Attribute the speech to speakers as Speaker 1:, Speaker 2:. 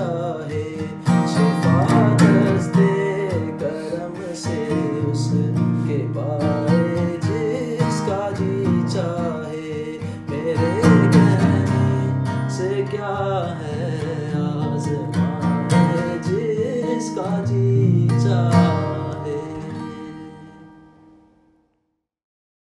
Speaker 1: चाहे शिफा करम से उसके पाए जिसका जी चाहे मेरे कहने से क्या है आजमाए जिसका जी